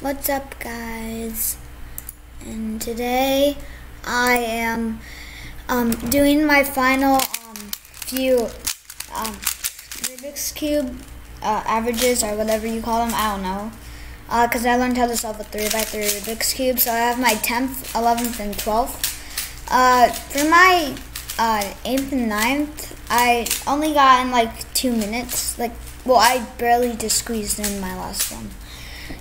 What's up, guys? And today I am um, doing my final um, few um, Rubik's Cube uh, averages or whatever you call them. I don't know. Because uh, I learned how to solve a 3x3 Rubik's Cube. So I have my 10th, 11th, and 12th. Uh, for my 8th uh, and 9th, I only got in like two minutes. Like, well, I barely just squeezed in my last one.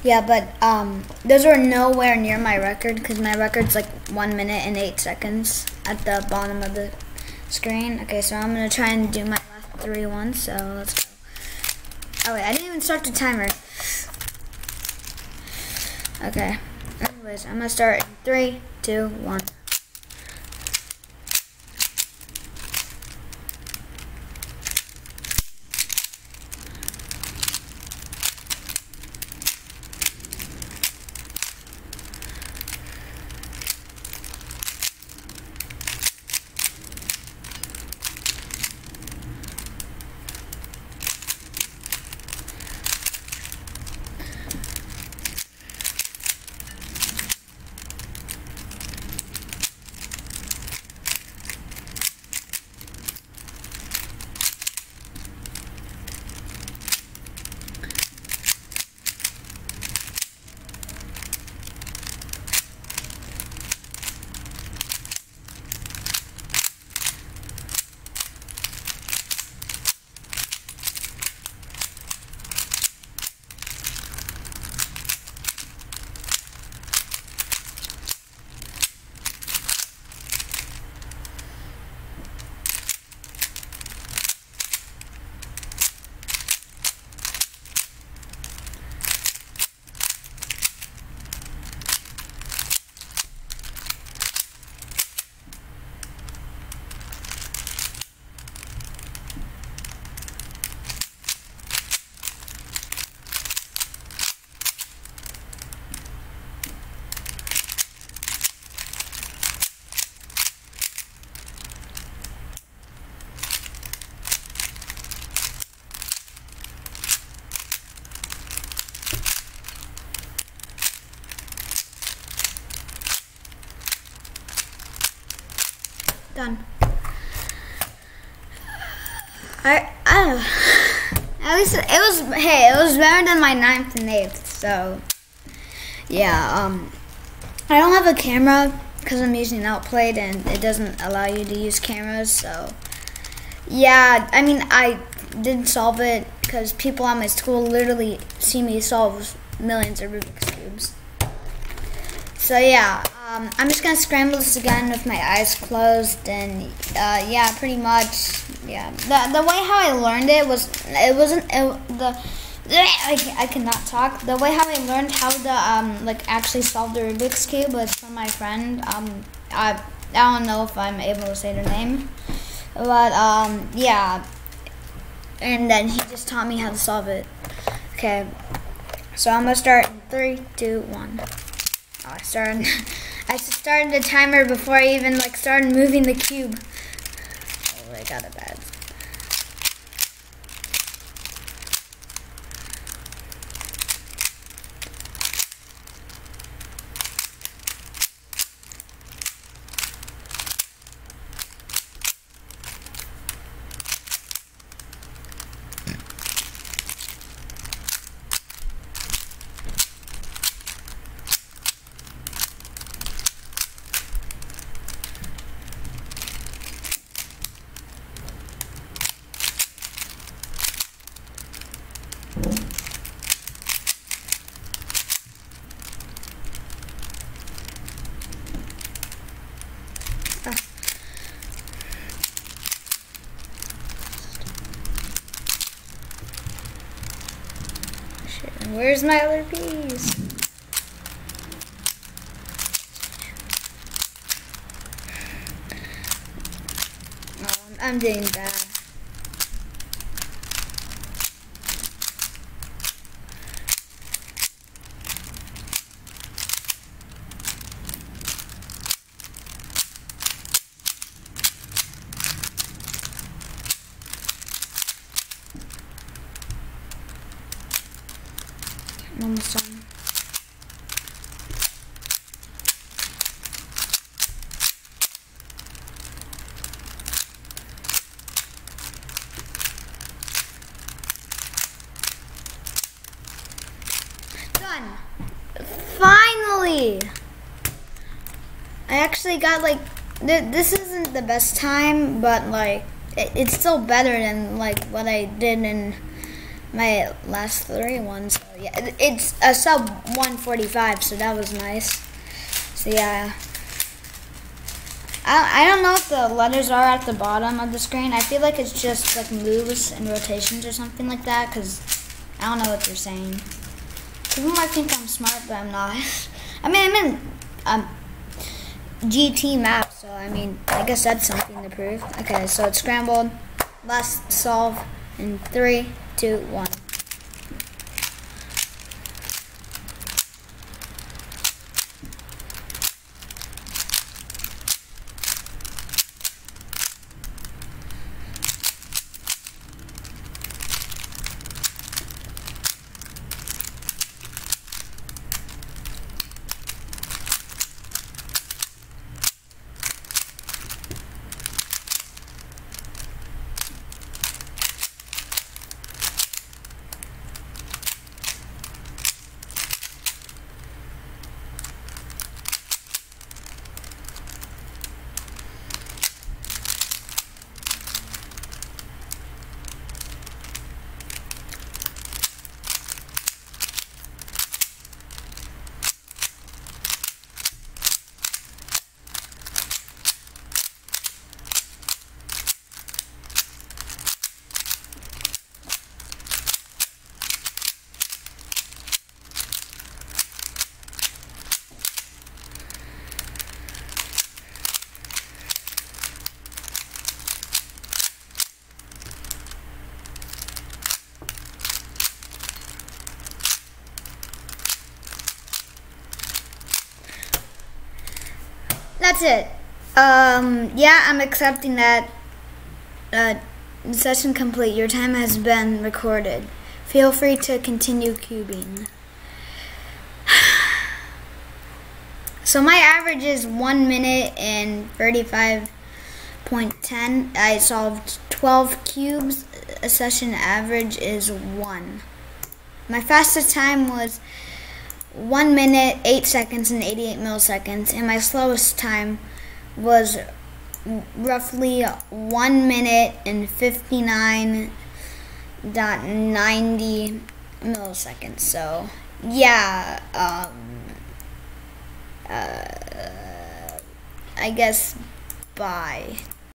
Yeah, but um, those were nowhere near my record because my record's like one minute and eight seconds at the bottom of the screen. Okay, so I'm gonna try and do my last three ones. So let's go. Oh wait, I didn't even start the timer. Okay. Anyways, I'm gonna start in three, two, one. Done. I, I don't know. At least it was, hey, it was better than my ninth and eighth, so, yeah, um, I don't have a camera because I'm using Outplayed and it doesn't allow you to use cameras, so, yeah, I mean, I didn't solve it because people at my school literally see me solve millions of Rubik's Cubes. So, yeah, um, I'm just gonna scramble this again with my eyes closed, and uh, yeah, pretty much, yeah. The the way how I learned it was it wasn't it, the. I, I cannot talk. The way how I learned how to um like actually solve the Rubik's cube was from my friend. Um, I I don't know if I'm able to say their name, but um yeah. And then he just taught me how to solve it. Okay, so I'm gonna start in three, two, one. Oh, I started. I started the timer before I even like started moving the cube. Oh, I got it bad. Where's my other piece? Oh, I'm doing bad. I'm almost done. Done. Finally! I actually got like, th this isn't the best time, but like, it it's still better than like what I did in my last three ones. Yeah, it's a sub 145, so that was nice. So yeah. I, I don't know if the letters are at the bottom of the screen. I feel like it's just like moves and rotations or something like that because I don't know what they're saying. People might think I'm smart, but I'm not. I mean, I'm in um, GT map, so I mean, I guess that's something to prove. Okay, so it's scrambled. Last solve in three, two, one. That's it. Um, yeah, I'm accepting that. Uh, session complete. Your time has been recorded. Feel free to continue cubing. so my average is 1 minute and 35.10. I solved 12 cubes. A session average is 1. My fastest time was 1 minute, 8 seconds, and 88 milliseconds, and my slowest time was roughly 1 minute and 59.90 milliseconds. So, yeah, um, uh, I guess bye.